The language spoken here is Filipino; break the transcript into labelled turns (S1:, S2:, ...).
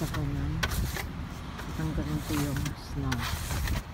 S1: sa kanan. Tatanggalin ko yung snow.